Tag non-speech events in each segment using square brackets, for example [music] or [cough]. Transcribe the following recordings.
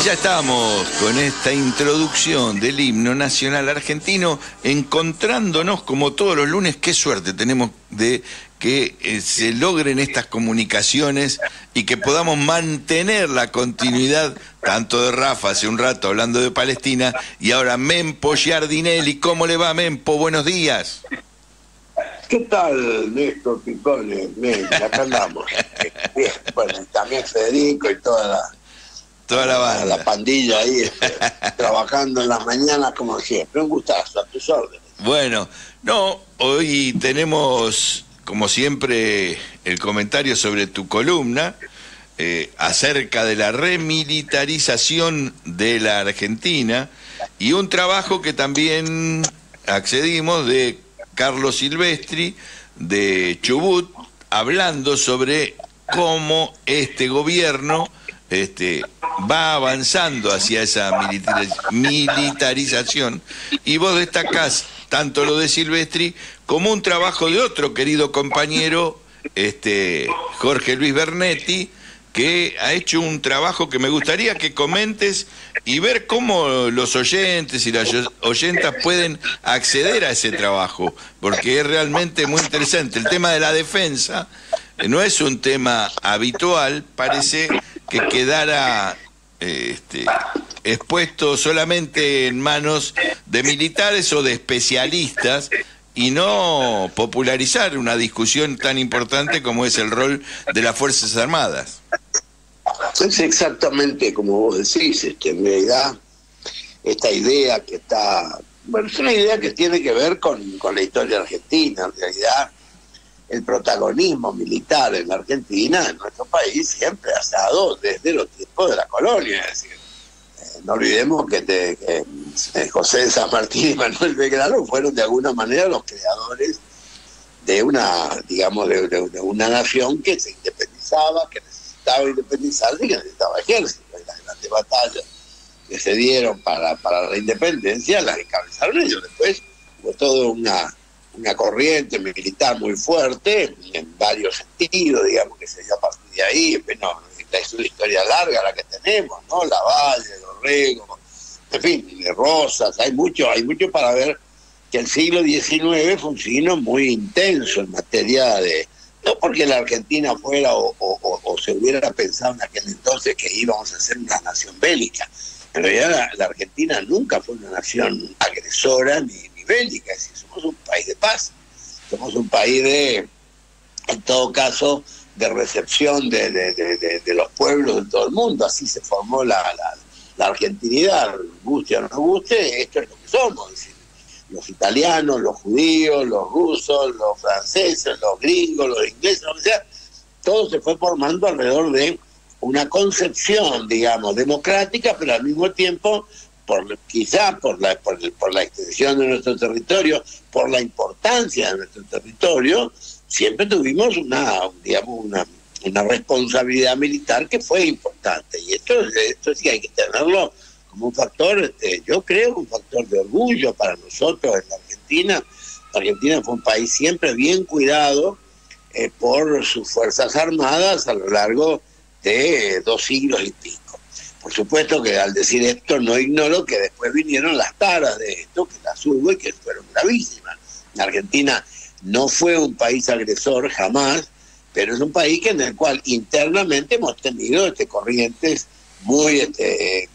Y ya estamos con esta introducción del himno nacional argentino, encontrándonos como todos los lunes, qué suerte tenemos de que eh, se logren estas comunicaciones y que podamos mantener la continuidad tanto de Rafa hace un rato hablando de Palestina y ahora Mempo Giardinelli. ¿Cómo le va Mempo? Buenos días. ¿Qué tal, Néstor Picone? Bien, acá andamos. [laughs] Bien, bueno, también Federico y toda la, Toda la banda. la pandilla ahí, [laughs] este, trabajando en las mañanas como siempre. Un gustazo, a tus órdenes. Bueno, no, hoy tenemos, como siempre, el comentario sobre tu columna eh, acerca de la remilitarización de la Argentina y un trabajo que también accedimos de Carlos Silvestri de Chubut, hablando sobre cómo este gobierno este, va avanzando hacia esa militariz- militarización y vos destacás tanto lo de Silvestri como un trabajo de otro querido compañero, este, Jorge Luis Bernetti, que ha hecho un trabajo que me gustaría que comentes y ver cómo los oyentes y las oyentas pueden acceder a ese trabajo, porque es realmente muy interesante. El tema de la defensa no es un tema habitual, parece que quedara eh, este, expuesto solamente en manos de militares o de especialistas y no popularizar una discusión tan importante como es el rol de las Fuerzas Armadas. Es exactamente como vos decís, este, en realidad, esta idea que está. Bueno, es una idea que tiene que ver con, con la historia argentina. En realidad, el protagonismo militar en la Argentina, en nuestro país, siempre ha estado desde los tiempos de la colonia. Es decir, eh, no olvidemos que, eh, José de San Martín y Manuel Belgrano fueron de alguna manera los creadores de una, digamos, de, una nación que se independizaba, que necesitaba independizarse y que necesitaba ejército. Y las grandes batallas que se dieron para, para la independencia las encabezaron ellos. Después hubo toda una, una corriente militar muy fuerte, en varios sentidos, digamos, que se dio a partir de ahí. Bueno, es una historia larga la que tenemos, ¿no? La Valle, Dorrego, en fin, de Rosas, hay mucho, hay mucho para ver que el siglo XIX fue un siglo muy intenso en materia de, no porque la Argentina fuera o, se hubiera pensado en aquel entonces que íbamos a ser una nación bélica, pero ya la Argentina nunca fue una nación agresora ni, decir, somos un país de paz, somos un país de, en todo caso, de recepción de, los pueblos de todo el mundo, así se formó la, la, argentinidad, guste o no guste, esto es lo que somos, es decir, los italianos, los judíos, los rusos, los franceses, los gringos, los ingleses, lo sea, todo se fue formando alrededor de una concepción, digamos, democrática, pero al mismo tiempo, por quizá por la, por, la extensión de nuestro territorio, por la importancia de nuestro territorio, siempre tuvimos una, digamos, una, una responsabilidad militar que fue importante. Y esto, esto sí hay que tenerlo como un factor, este, yo creo, un factor de orgullo para nosotros en la Argentina. La Argentina fue un país siempre bien cuidado eh, por sus Fuerzas Armadas a lo largo de eh, dos siglos y pico. Por supuesto que al decir esto no ignoro que después vinieron las taras de esto, que las hubo y que fueron gravísimas. Argentina no fue un país agresor jamás, pero es un país que en el cual internamente hemos tenido este, corrientes muy este,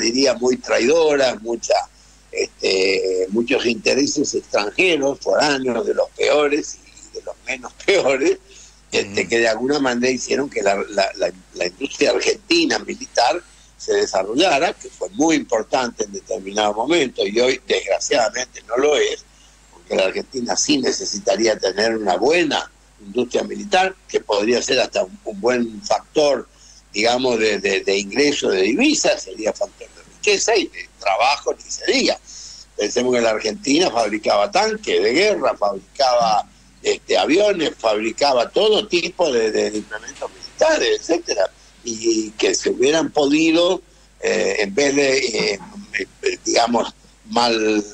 diría muy traidoras, mucha, este, muchos intereses extranjeros, foráneos, de los peores y de los menos [laughs] peores, este, Mm. que de alguna manera hicieron que la, la- la- la industria argentina militar se desarrollara, que fue muy importante en determinado momento y hoy desgraciadamente no lo es, porque la Argentina sí necesitaría tener una buena industria militar, que podría ser hasta un, un buen factor, digamos, de, de- de ingreso de divisas, sería factor de riqueza y de trabajo, ni se diga. Pensemos que la Argentina fabricaba tanques de guerra, fabricaba este, aviones, fabricaba todo tipo de, de implementos militares, etcétera, y que se hubieran podido, eh, en vez de, eh, eh, digamos, mal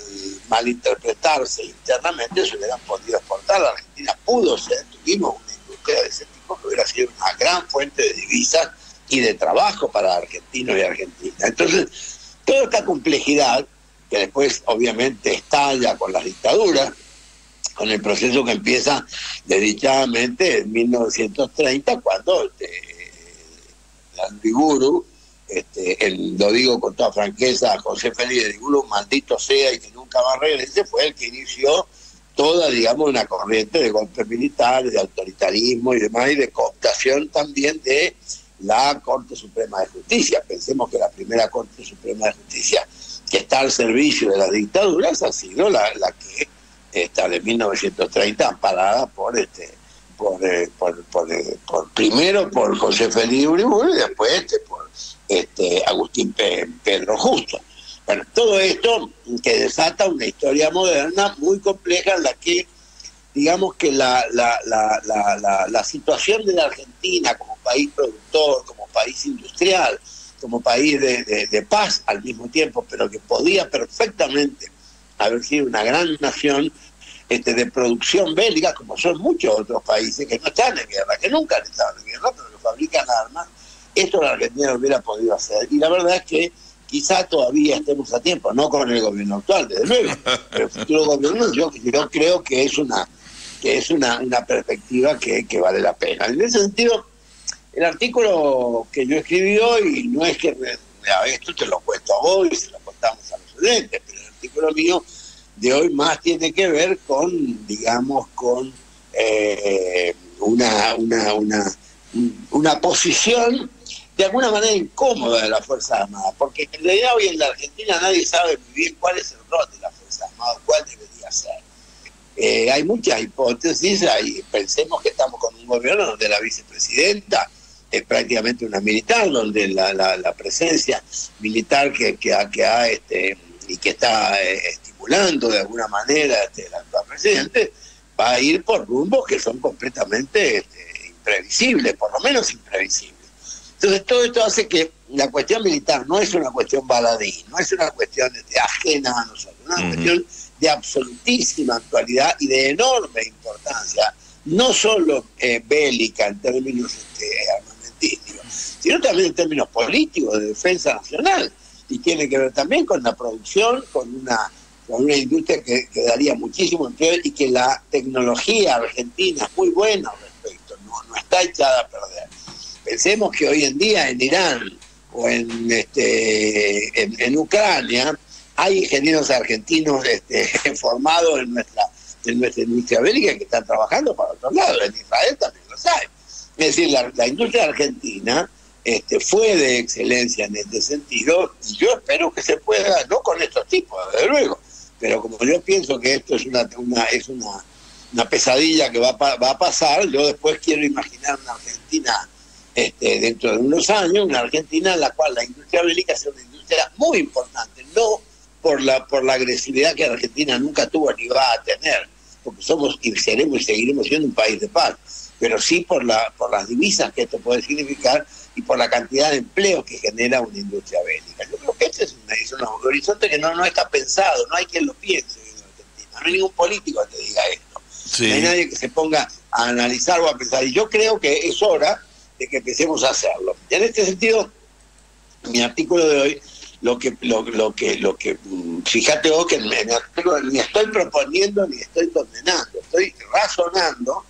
malinterpretarse internamente, se hubieran podido exportar. La Argentina pudo ser, tuvimos una industria de ese tipo que hubiera sido una gran fuente de divisas y de trabajo para argentinos y argentinas. Entonces, toda esta complejidad, que después obviamente estalla con las dictaduras, con el proceso que empieza desdichadamente en 1930, cuando este, Landiburu, este, lo digo con toda franqueza, José Félix de Landiburu, maldito sea y que nunca va a regresar, fue el que inició toda, digamos, una corriente de golpes militares, de autoritarismo y demás, y de cooptación también de la Corte Suprema de Justicia. Pensemos que la primera Corte Suprema de Justicia que está al servicio de las dictaduras ha sido la, la que está de 1930 amparada por este por, eh, eh, por, primero por José Félix Uriburu y después este, por este Agustín Pedro Justo. Bueno, todo esto que desata una historia moderna muy compleja en la que digamos que la, la, la, la, la situación de la Argentina como país productor, como país industrial, como país de, de, paz al mismo tiempo, pero que podía perfectamente haber sido una gran nación este, de producción bélica, como son muchos otros países que no están en guerra, que nunca han estado en guerra, pero que fabrican armas, esto la Argentina lo hubiera podido hacer. Y la verdad es que quizá todavía estemos a tiempo, no con el gobierno actual, desde luego, [laughs] pero el futuro gobierno yo, yo creo que es una que es una, una perspectiva que, que vale la pena. En ese sentido, el artículo que yo escribí hoy no es que esto te lo cuento a vos y se lo contamos a los estudiantes, pero el artículo mío de hoy más tiene que ver con, digamos, con eh, una, una, una, una posición de alguna manera incómoda de la Fuerza Armada, porque en realidad hoy en la Argentina nadie sabe muy bien cuál es el rol de la Fuerza Armada, cuál debería ser. Eh, hay muchas hipótesis, hay, pensemos que estamos con un gobierno donde la vicepresidenta es prácticamente una militar, donde la, la, presencia militar que, que, que ha este, y que está eh, estimulando de alguna manera este, el actual presidente, va a ir por rumbos que son completamente este, imprevisibles, por lo menos imprevisibles. Entonces todo esto hace que la cuestión militar no es una cuestión baladí, no es una cuestión ajena a nosotros, es una cuestión de absolutísima actualidad y de enorme importancia, no solo eh, bélica en términos este, armamentísticos, sino también en términos políticos, de defensa nacional, y tiene que ver también con la producción, con una, con una industria que, daría muchísimo empleo y que la tecnología argentina es muy buena al respecto, no, está echada a perder. Pensemos que hoy en día en Irán o en, este, en Ucrania, hay ingenieros argentinos este, [laughs] formados en nuestra, en nuestra industria bélica que están trabajando para otro lado. En Israel también lo saben. Es decir, la, industria argentina este, fue de excelencia en este sentido. Y yo espero que se pueda, no con estos tipos, desde luego, pero como yo pienso que esto es una, es una, una pesadilla que va, va a pasar, yo después quiero imaginar una Argentina este, dentro de unos años, una Argentina en la cual la industria bélica sea una industria muy importante, no por la, por la agresividad que Argentina nunca tuvo ni va a tener, porque somos y seremos y seguiremos siendo un país de paz, pero sí por, la, por las divisas que esto puede significar y por la cantidad de empleo que genera una industria bélica. Yo creo que este es, un horizonte que no, no está pensado, no hay quien lo piense en Argentina, no hay ningún político que te diga esto, no hay nadie que se ponga a analizar o a pensar, y yo creo que es hora de que empecemos a hacerlo. Y en este sentido, mi artículo de hoy lo que lo, lo que lo que mm, fíjate vos que ni estoy proponiendo ni estoy condenando estoy razonando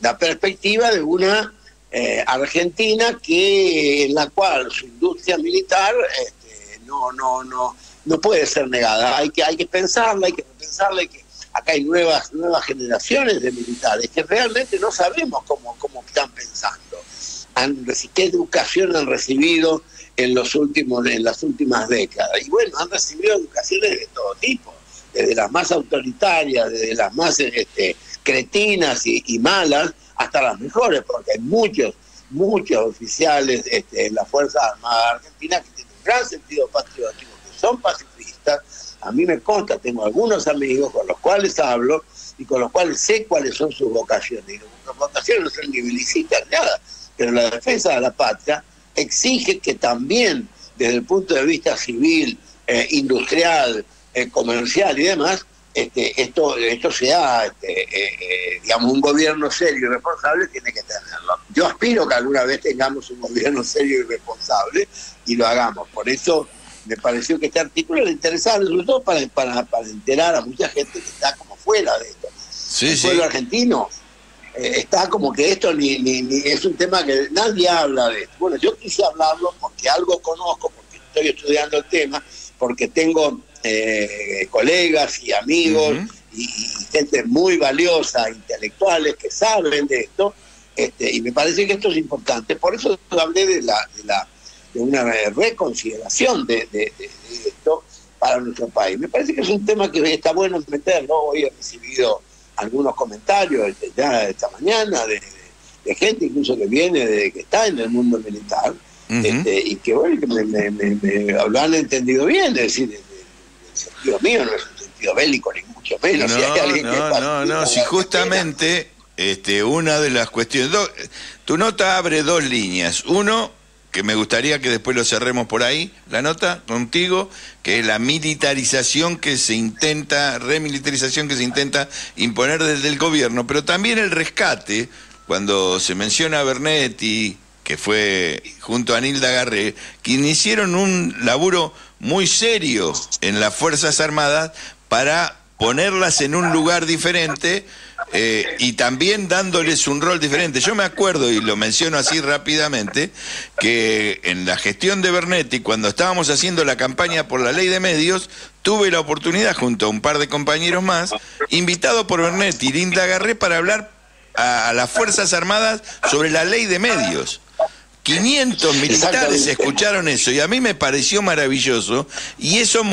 la perspectiva de una eh, Argentina que en la cual su industria militar este, no no no no puede ser negada. Hay que hay que pensarla hay que pensarla que acá hay nuevas nuevas generaciones de militares que realmente no sabemos cómo cómo están pensando. Han, qué educación han recibido en los últimos en las últimas décadas. Y bueno han recibido educaciones de todo tipo desde las más autoritarias desde las más este, cretinas y, malas hasta las mejores porque hay muchos muchos oficiales este, en la fuerza armada argentina que tienen un gran sentido patriótico que son pacifistas. A mí me consta tengo algunos amigos con los cuales hablo y con los cuales sé cuáles son sus vocaciones. Y sus vocaciones no son ni nada pero la defensa de la patria exige que también desde el punto de vista civil, eh, industrial, eh, comercial y demás, este, esto, esto sea, este, eh, eh, digamos, un gobierno serio y responsable, tiene que tenerlo. Yo aspiro que alguna vez tengamos un gobierno serio y responsable y lo hagamos. Por eso me pareció que este artículo era interesante, sobre todo para, para, para enterar a mucha gente que está como fuera de esto. el pueblo argentino eh, está como que esto ni, ni, ni, es un tema que nadie habla de esto. Bueno, yo quise hablarlo porque algo conozco, porque estoy estudiando el tema, porque tengo eh, colegas y amigos y, gente muy valiosa, intelectuales que saben de esto, este, y me parece que esto es importante. Por eso hablé de, la, de, la, de una reconsideración de, de, esto para nuestro país. Me parece que es un tema que está bueno meterlo. Hoy he recibido algunos comentarios este, ya esta mañana de, gente incluso que viene, de que está en el mundo militar, este, y que bueno, que me, me, me, lo han entendido bien, es decir, sentido mío no es un sentido bélico, ni mucho menos. No, si no, no, no, si justamente este, una de las cuestiones. tu nota abre dos líneas. Uno, que me gustaría que después lo cerremos por ahí, la nota contigo, que es la militarización que se intenta, remilitarización que se intenta imponer desde el gobierno, pero también el rescate, cuando se menciona a Bernetti, que fue junto a Nilda Garré, que hicieron un laburo muy serio en las Fuerzas Armadas para ponerlas en un lugar diferente eh, y también dándoles un rol diferente. Yo me acuerdo, y lo menciono así rápidamente, que en la gestión de Bernetti, cuando estábamos haciendo la campaña por la ley de medios, tuve la oportunidad, junto a un par de compañeros más, invitado por Bernetti Linda Garré para hablar a las Fuerzas Armadas sobre la ley de medios. 500 militares escucharon eso y a mí me pareció maravilloso y eso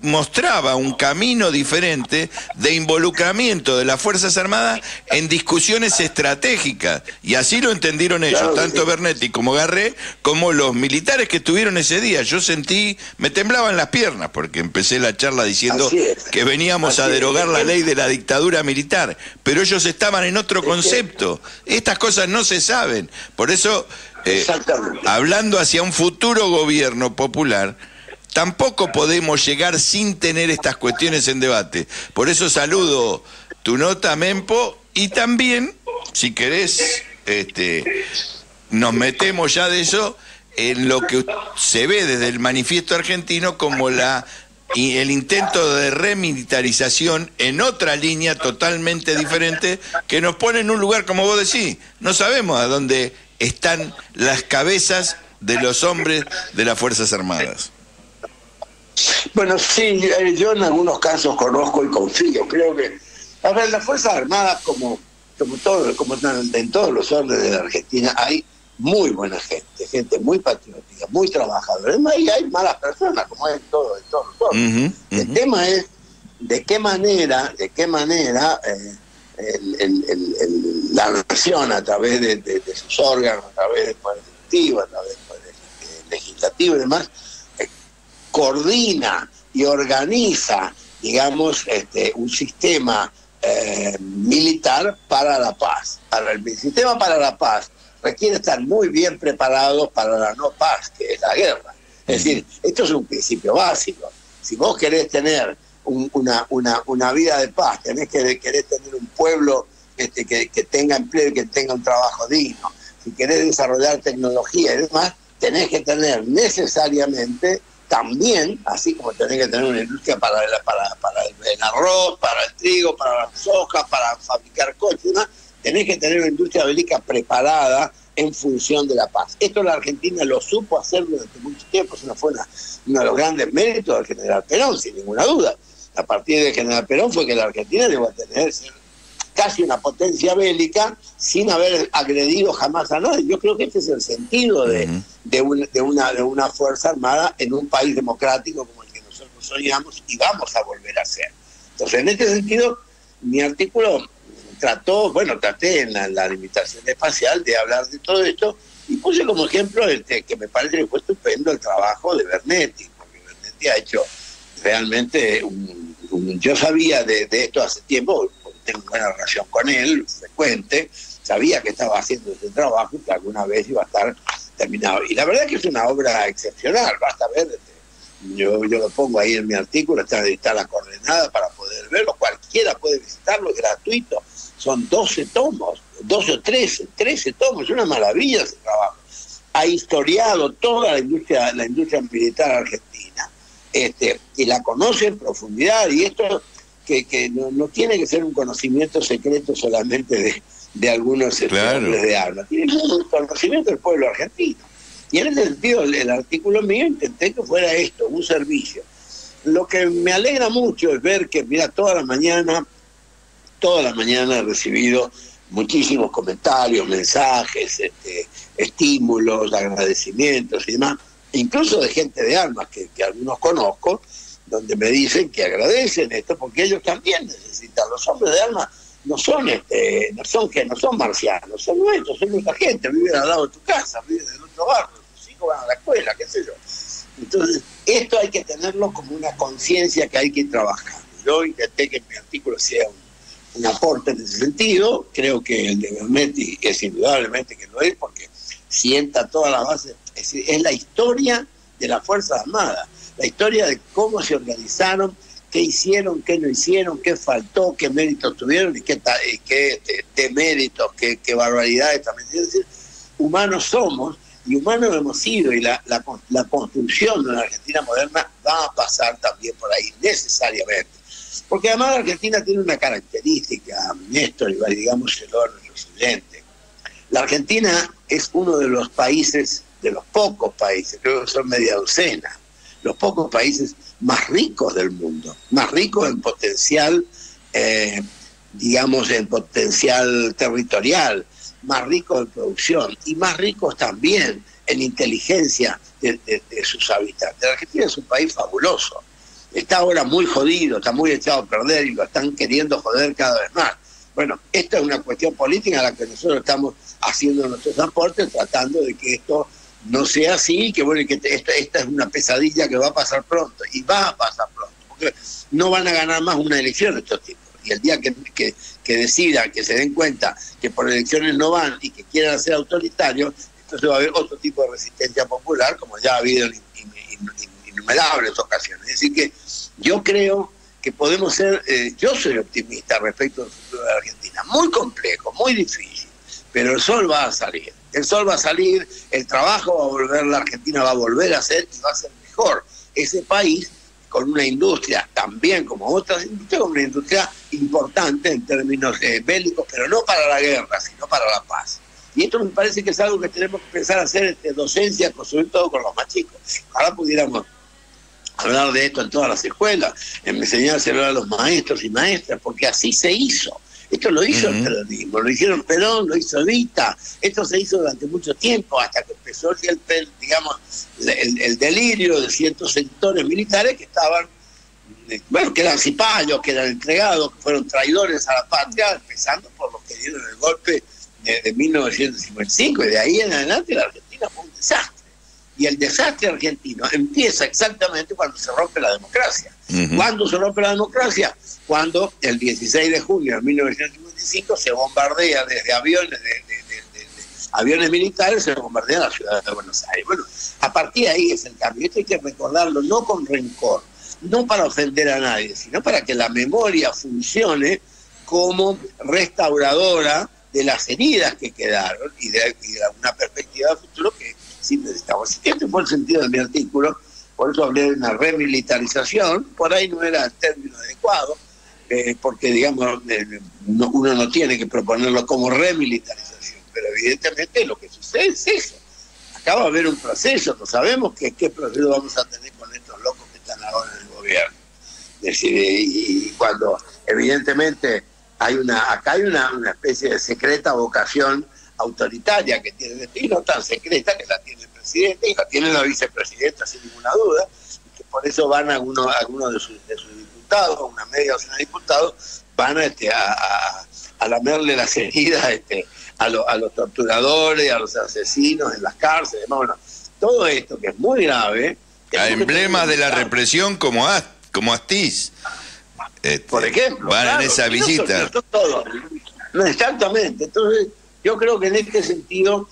mostraba un camino diferente de involucramiento de las Fuerzas Armadas en discusiones estratégicas. Y así lo entendieron ellos, tanto Bernetti como Garré, como los militares que estuvieron ese día. Yo sentí, me temblaban las piernas porque empecé la charla diciendo que veníamos a derogar la ley de la dictadura militar, pero ellos estaban en otro concepto. Estas cosas no se saben. Por eso eh, hablando hacia un futuro gobierno popular, tampoco podemos llegar sin tener estas cuestiones en debate. Por eso saludo tu nota, Mempo, y también, si querés, este, nos metemos ya de eso en lo que se ve desde el manifiesto argentino como la y el intento de remilitarización en otra línea totalmente diferente que nos pone en un lugar, como vos decís, no sabemos a dónde están las cabezas de los hombres de las Fuerzas Armadas. Bueno, sí, eh, yo en algunos casos conozco y confío. Creo que, a ver, las Fuerzas Armadas, como, como, todo, como en todos los órdenes de la Argentina, hay muy buena gente, gente muy patriótica, muy trabajadora. Y hay malas personas, como es en todo, en todos los órdenes. El tema es de qué manera, de qué manera eh, el, la nación a través de, sus órganos, a través del Poder Ejecutivo, a través del Poder Legislativo y demás, eh, coordina y organiza, digamos, este, un sistema eh, militar para la paz. Para el, sistema para la paz requiere estar muy bien preparado para la no paz, que es la guerra. Es decir, esto es un principio básico. Si vos querés tener una, una, una vida de paz, tenés que querés tener un pueblo este, que, que tenga empleo y que tenga un trabajo digno. Si querés desarrollar tecnología y demás, tenés que tener necesariamente también, así como tenés que tener una industria para, para, para el, arroz, para el trigo, para la soja, para fabricar coches, tenés que tener una industria bélica preparada en función de la paz. Esto la Argentina lo supo hacer durante mucho tiempo, eso fue uno de los grandes méritos del general Perón, sin ninguna duda a partir de General Perón fue que la Argentina llegó a tener casi una potencia bélica sin haber agredido jamás a nadie. Yo creo que este es el sentido de, de, una, de una Fuerza Armada en un país democrático como el que nosotros soñamos y vamos a volver a ser. Entonces, en este sentido, mi artículo trató, bueno, traté en la, limitación espacial de hablar de todo esto y puse como ejemplo este, que me parece que fue estupendo el trabajo de Bernetti, porque Bernetti ha hecho realmente un yo sabía de, esto hace tiempo, tengo buena relación con él, frecuente, sabía que estaba haciendo ese trabajo y que alguna vez iba a estar terminado. Y la verdad es que es una obra excepcional, basta ver, este, yo, yo lo pongo ahí en mi artículo, está, está la coordenada para poder verlo, cualquiera puede visitarlo, es gratuito, son 12 tomos, 12 o 13, 13 tomos, es una maravilla ese trabajo. Ha historiado toda la industria, la industria militar argentina, este, y la conoce en profundidad, y esto que, que no, tiene que ser un conocimiento secreto solamente de, de algunos claro. de armas, tiene un conocimiento del pueblo argentino. Y en ese sentido, el, artículo mío intenté que fuera esto, un servicio. Lo que me alegra mucho es ver que, mira, toda la mañana, toda la mañana he recibido muchísimos comentarios, mensajes, este, estímulos, agradecimientos y demás, incluso de gente de armas que, algunos conozco, donde me dicen que agradecen esto porque ellos también necesitan. Los hombres de armas no son este, son que no son marcianos, son nuestros, son nuestra gente, viven al lado de tu casa, viven en otro barrio, tus hijos van a la escuela, qué sé yo. Entonces, esto hay que tenerlo como una conciencia que hay que trabajar. Yo intenté que mi artículo sea un, aporte en ese sentido, creo que el de Bermetti es indudablemente que lo es, porque sienta toda la base, es, decir, es la historia de las Fuerzas Armadas, la historia de cómo se organizaron qué hicieron, qué no hicieron, qué faltó, qué méritos tuvieron y qué, este, deméritos, qué, barbaridades también. Es decir, humanos somos y humanos hemos sido y la, construcción de una Argentina moderna va a pasar también por ahí, necesariamente. Porque además Argentina tiene una característica, Néstor, y digamos el lo siguiente. La Argentina es uno de los países, de los pocos países, creo que son media docena, los pocos países más ricos del mundo, más ricos en potencial, eh, digamos, en potencial territorial, más ricos en producción y más ricos también en inteligencia de, sus habitantes. Argentina es un país fabuloso. Está ahora muy jodido, está muy echado a perder y lo están queriendo joder cada vez más. Bueno, esta es una cuestión política a la que nosotros estamos haciendo nuestros aportes, tratando de que esto no sea así, que bueno, que esta, esta, es una pesadilla que va a pasar pronto, y va a pasar pronto, porque no van a ganar más una elección estos tipos. Y el día que, que, decidan, que se den cuenta que por elecciones no van y que quieran ser autoritarios, entonces va a haber otro tipo de resistencia popular, como ya ha habido en innumerables ocasiones. Es decir, que yo creo que podemos ser, eh, yo soy optimista respecto al futuro de Argentina, muy complejo, muy difícil, pero el sol va a salir el sol va a salir, el trabajo va a volver, la Argentina va a volver a ser y va a ser mejor. Ese país con una industria también como otras industrias, con una industria importante en términos eh, bélicos, pero no para la guerra, sino para la paz. Y esto me parece que es algo que tenemos que empezar a hacer este, docencia, sobre todo con los más chicos. Ahora pudiéramos hablar de esto en todas las escuelas, enseñárselo a los maestros y maestras, porque así se hizo. Esto lo hizo el peronismo, lo hicieron Perón, lo hizo Evita, esto se hizo durante mucho tiempo, hasta que empezó el, digamos, el, delirio de ciertos sectores militares que estaban, eh, bueno, que eran cipayos, que eran entregados, que fueron traidores a la patria, empezando por los que dieron el golpe de, de 1955, y de ahí en adelante la Argentina fue un desastre. Y el desastre argentino empieza exactamente cuando se rompe la democracia. ¿Cuándo se rompe la democracia? Cuando el 16 de junio de 1955 se bombardea desde aviones de, aviones militares, se bombardea la ciudad de Buenos Aires. Bueno, a partir de ahí es el cambio. Esto hay que recordarlo no con rencor, no para ofender a nadie, sino para que la memoria funcione como restauradora de las heridas que quedaron y de, y de una perspectiva de futuro que sí necesitamos. Este fue el sentido de mi artículo, por eso hablé de una remilitarización, por ahí no era el término adecuado, eh, porque digamos, eh, uno no tiene que proponerlo como remilitarización, pero evidentemente lo que sucede es eso. Acaba de haber un proceso, no sabemos qué, qué proceso vamos a tener con estos locos que están ahora en el gobierno. Es decir, y, cuando evidentemente hay una, acá hay una, una especie de secreta vocación autoritaria que tiene y no tan secreta que la tiene el presidente y la tiene la vicepresidenta sin ninguna duda, y que por eso van algunos, algunos de, sus, de sus diputados, una media docena de diputados, van este, a, a, lamerle las heridas este, a, a los torturadores, a los asesinos en las cárceles, bueno, todo esto que es muy grave. A emblemas de la represión como, como Astiz. Este, por ejemplo. Van en esa visita. Exactamente. Entonces, yo creo que en este sentido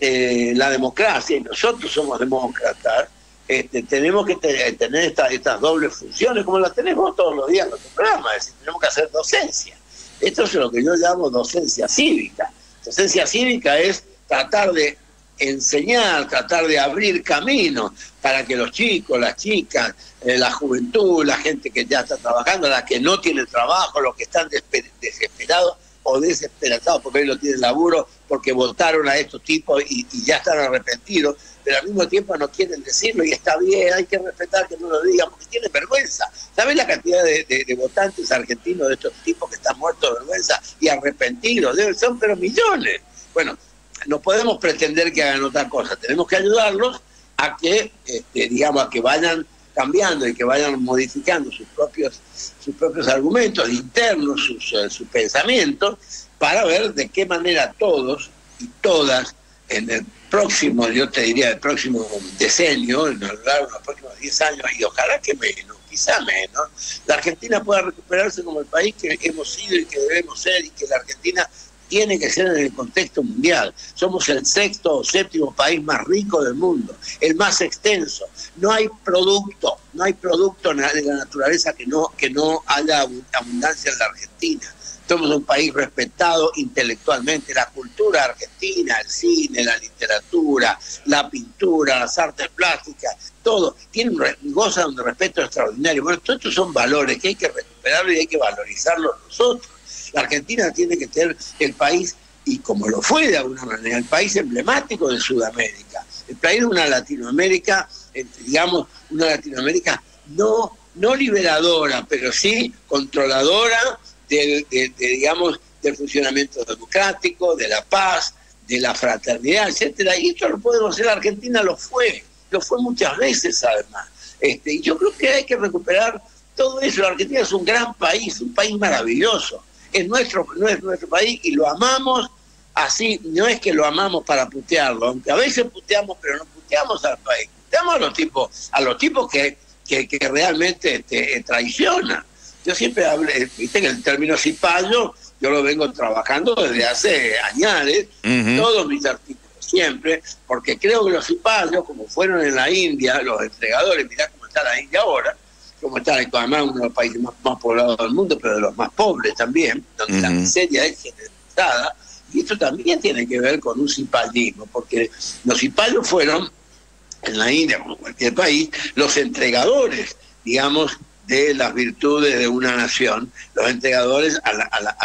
eh, la democracia, y nosotros somos demócratas, este, tenemos que tener estas, dobles funciones, como las tenemos todos los días en nuestro programa, es decir, tenemos que hacer docencia. Esto es lo que yo llamo docencia cívica. Docencia cívica es tratar de enseñar, tratar de abrir camino para que los chicos, las chicas, eh, la juventud, la gente que ya está trabajando, la que no tiene trabajo, los que están desesperados o desesperados porque hoy no tienen laburo, porque votaron a estos tipos y, ya están arrepentidos, pero al mismo tiempo no quieren decirlo y está bien, hay que respetar que no lo digan porque tienen vergüenza. ¿Sabes la cantidad de, votantes argentinos de estos tipos que están muertos de vergüenza y arrepentidos? Deben ser pero millones. Bueno, no podemos pretender que hagan otra cosa, tenemos que ayudarlos a que, este, digamos, a que vayan cambiando y que vayan modificando sus propios, sus propios argumentos internos, sus, eh, sus pensamientos, para ver de qué manera todos y todas en el próximo, yo te diría, el próximo decenio, en lo largo de los próximos 10 años, y ojalá que menos, quizá menos, la Argentina pueda recuperarse como el país que hemos sido y que debemos ser, y que la Argentina tiene que ser en el contexto mundial. Somos el sexto o séptimo país más rico del mundo, el más extenso. No hay producto, no hay producto de la naturaleza que no, que no haya abundancia en la Argentina. Somos un país respetado intelectualmente. La cultura argentina, el cine, la literatura, la pintura, las artes plásticas, todo, tiene un, goza de un respeto extraordinario. Bueno, todos estos son valores que hay que recuperarlos y hay que valorizarlos nosotros. La Argentina tiene que ser el país, y como lo fue de alguna manera, el país emblemático de Sudamérica, el país de una Latinoamérica, digamos, una Latinoamérica no, no liberadora, pero sí controladora del, digamos, del funcionamiento democrático, de la paz, de la fraternidad, etcétera. Y esto lo podemos hacer, la Argentina lo fue, lo fue muchas veces además. Este, y yo creo que hay que recuperar todo eso. La Argentina es un gran país, un país maravilloso es nuestro, no es nuestro país y lo amamos así, no es que lo amamos para putearlo, aunque a veces puteamos, pero no puteamos al país, puteamos a los tipos, a los tipos que, que, realmente este, traicionan. Yo siempre hablé, viste que el término cipayo, yo lo vengo trabajando desde hace años, todos mis artículos, siempre, porque creo que los cipayos, como fueron en la India, los entregadores, mirá cómo está la India ahora, como está además uno de los países más, poblados del mundo, pero de los más pobres también, donde la miseria es generalizada, y esto también tiene que ver con un cipallismo, porque los cipallos fueron, en la India, como cualquier país, los entregadores, digamos, de las virtudes de una nación, los entregadores a la, a la,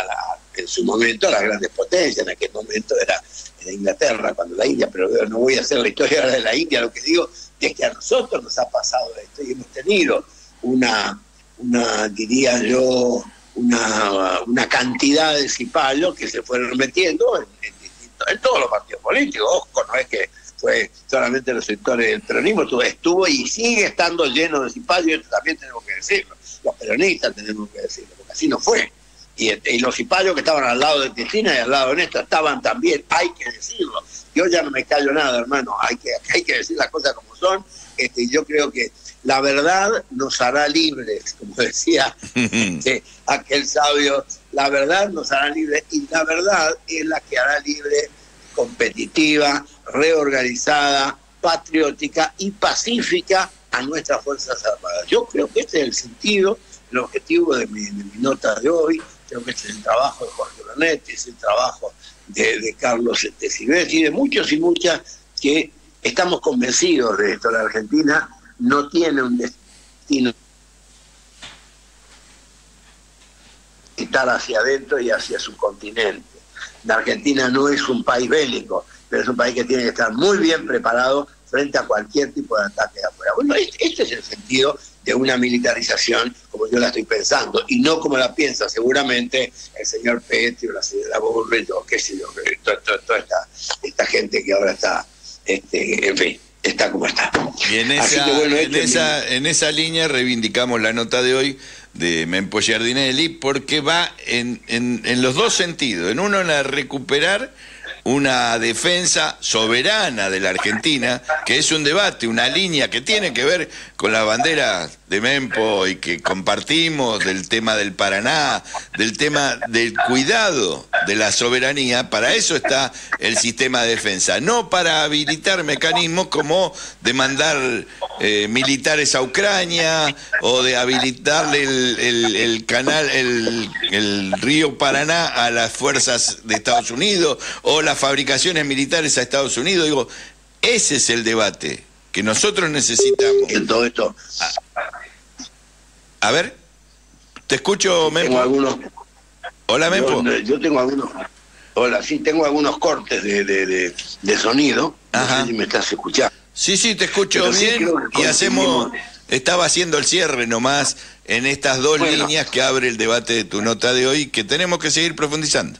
en su momento a las grandes potencias, en aquel momento era, era Inglaterra, cuando la India, pero no voy a hacer la historia de la India, lo que digo es que a nosotros nos ha pasado esto y hemos tenido una, una diría yo, una, una cantidad de cipayos que se fueron metiendo en, en, todos los partidos políticos. Ojo, no es que fue solamente los sectores del peronismo, estuvo, y sigue estando lleno de cipayos, y esto también tenemos que decirlo. Los peronistas tenemos que decirlo, porque así no fue. Y, y, los cipayos que estaban al lado de Cristina y al lado de Néstor estaban también, hay que decirlo. Yo ya no me callo nada, hermano, hay que, hay que decir las cosas como son. Este, yo creo que la verdad nos hará libres, como decía [laughs] aquel sabio, la verdad nos hará libres y la verdad es la que hará libre, competitiva, reorganizada, patriótica y pacífica a nuestras Fuerzas Armadas. Yo creo que este es el sentido, el objetivo de mi, nota de hoy, creo que este es el trabajo de Jorge Bernetti, es el trabajo de, Carlos Estecibés y de muchos y muchas que estamos convencidos de esto. La Argentina no tiene un destino estar hacia adentro y hacia su continente. La Argentina no es un país bélico, pero es un país que tiene que estar muy bien preparado frente a cualquier tipo de ataque de afuera. Bueno, este, este, es el sentido de una militarización como yo la estoy pensando, y no como la piensa seguramente el señor Petri o la señora Burri o qué sé yo, toda, esta, esta gente que ahora está, este, en fin está como está. Y en esa, en, esa, en esa línea reivindicamos la nota de hoy de Mempo Giardinelli porque va en, en, en los dos sentidos. En uno, en la recuperar una defensa soberana de la Argentina, que es un debate, una línea que tiene que ver con la bandera de Mempo y que compartimos del tema del Paraná, del tema del cuidado de la soberanía, para eso está el sistema de defensa, no para habilitar mecanismos como de mandar eh, militares a Ucrania o de habilitarle el, canal, el, el río Paraná a las fuerzas de Estados Unidos o la fabricaciones militares a Estados Unidos. Digo, ese es el debate que nosotros necesitamos. En todo esto. A, ver, te escucho, Mempo. Tengo algunos. Hola, Mempo. Yo, tengo algunos. Hola, sí, tengo algunos cortes de, de, sonido. No sé si me estás escuchando. Sí, sí, te escucho bien y hacemos. Estaba haciendo el cierre nomás en estas dos líneas que abre el debate de tu nota de hoy que tenemos que seguir profundizando.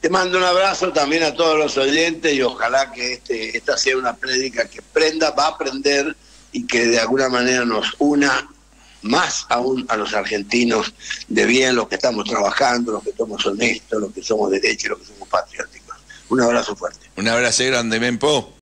Te mando un abrazo también a todos los oyentes y ojalá que este, esta sea una prédica que prenda, va a aprender y que de alguna manera nos una más aún a los argentinos de bien, los que estamos trabajando, los que somos honestos, los que somos derechos, los que somos patrióticos. Un abrazo fuerte. Un abrazo grande, Mempo.